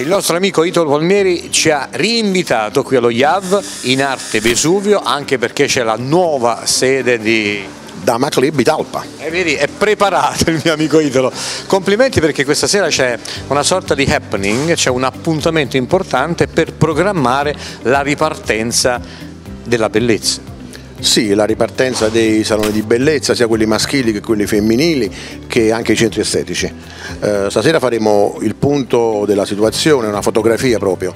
Il nostro amico Italo Palmieri ci ha rinvitato qui allo IAV in arte Vesuvio anche perché c'è la nuova sede di Dama Club Italpa. E vedi, è preparato il mio amico Italo. Complimenti perché questa sera c'è una sorta di happening, c'è un appuntamento importante per programmare la ripartenza della bellezza. Sì, la ripartenza dei saloni di bellezza, sia quelli maschili che quelli femminili, che anche i centri estetici. Eh, stasera faremo il punto della situazione, una fotografia proprio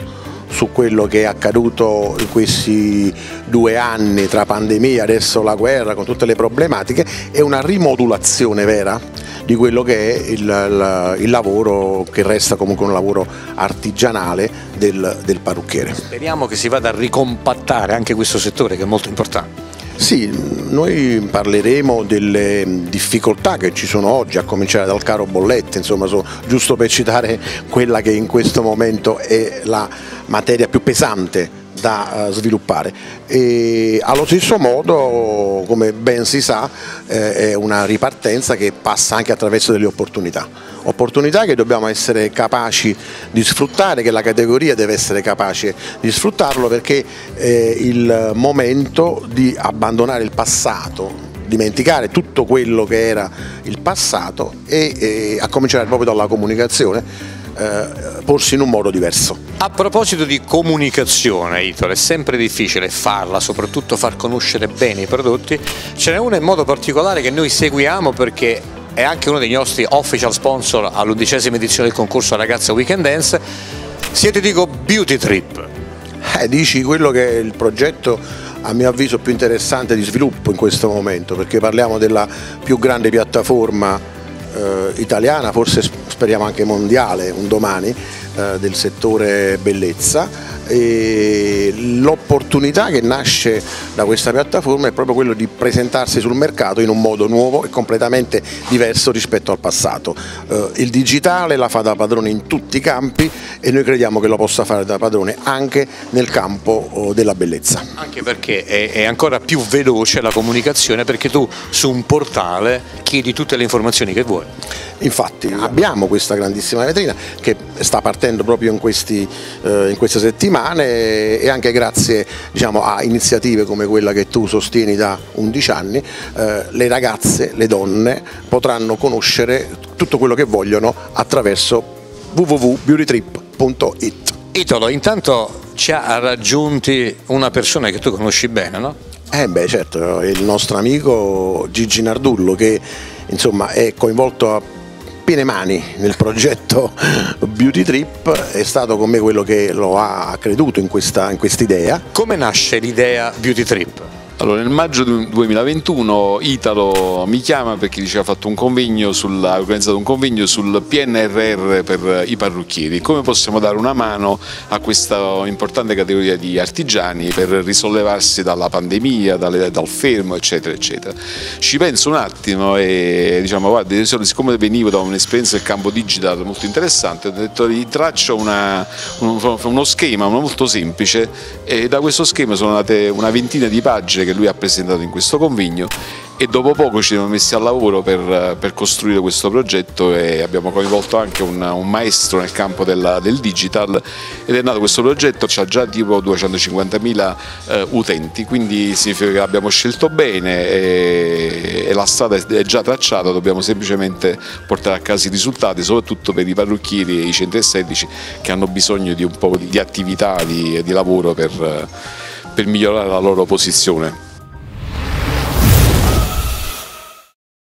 su quello che è accaduto in questi due anni tra pandemia, adesso la guerra con tutte le problematiche e una rimodulazione vera di quello che è il, il, il lavoro che resta comunque un lavoro artigianale del, del parrucchiere. Speriamo che si vada a ricompattare anche questo settore che è molto importante. Sì, noi parleremo delle difficoltà che ci sono oggi, a cominciare dal caro bollette, insomma, so, giusto per citare quella che in questo momento è la materia più pesante da uh, sviluppare. E allo stesso modo come ben si sa eh, è una ripartenza che passa anche attraverso delle opportunità opportunità che dobbiamo essere capaci di sfruttare, che la categoria deve essere capace di sfruttarlo perché è il momento di abbandonare il passato, dimenticare tutto quello che era il passato e, e a cominciare proprio dalla comunicazione eh, porsi in un modo diverso. A proposito di comunicazione, Italo, è sempre difficile farla, soprattutto far conoscere bene i prodotti, ce n'è una in modo particolare che noi seguiamo perché è anche uno dei nostri official sponsor all'undicesima edizione del concorso Ragazza Weekend Dance, siete dico Beauty Trip. Eh, dici quello che è il progetto a mio avviso più interessante di sviluppo in questo momento perché parliamo della più grande piattaforma eh, italiana, forse speriamo anche mondiale un domani, eh, del settore bellezza l'opportunità che nasce da questa piattaforma è proprio quello di presentarsi sul mercato in un modo nuovo e completamente diverso rispetto al passato. Eh, il digitale la fa da padrone in tutti i campi e noi crediamo che lo possa fare da padrone anche nel campo oh, della bellezza. Anche perché è ancora più veloce la comunicazione perché tu su un portale chiedi tutte le informazioni che vuoi. Infatti abbiamo questa grandissima vetrina che sta partendo proprio in, questi, eh, in queste settimane e anche grazie diciamo, a iniziative come quella che tu sostieni da 11 anni eh, le ragazze, le donne potranno conoscere tutto quello che vogliono attraverso www.beautytrip.it Italo, intanto ci ha raggiunti una persona che tu conosci bene, no? Eh beh certo, il nostro amico Gigi Nardullo che insomma è coinvolto a piene mani nel progetto Beauty Trip, è stato con me quello che lo ha creduto in questa in idea. Come nasce l'idea Beauty Trip? Allora, nel maggio 2021 Italo mi chiama perché diceva ha fatto un convegno sul, ha organizzato un convegno sul PNRR per i parrucchieri, come possiamo dare una mano a questa importante categoria di artigiani per risollevarsi dalla pandemia, dalle, dal fermo, eccetera, eccetera. Ci penso un attimo e diciamo, guarda, siccome venivo da un'esperienza del campo digital molto interessante, ho detto gli traccio una, uno, schema molto semplice e da questo schema sono nate una ventina di pagine che lui ha presentato in questo convegno e dopo poco ci siamo messi al lavoro per, per costruire questo progetto e abbiamo coinvolto anche un, un maestro nel campo della, del digital ed è nato questo progetto, ha già tipo 250.000 eh, utenti, quindi significa che l'abbiamo scelto bene e, e, la strada è già tracciata, dobbiamo semplicemente portare a casa i risultati, soprattutto per i parrucchieri e i centri estetici che hanno bisogno di un po' di attività, di, di lavoro per per migliorare la loro posizione.